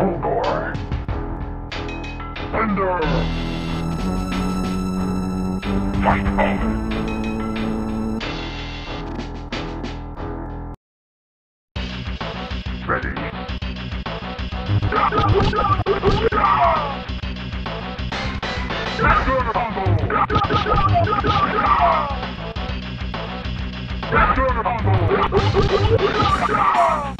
Bulbar. Thunder. Fight on. Ready. Raptor Combo! Raptor Combo!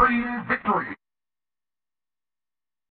supreme victory.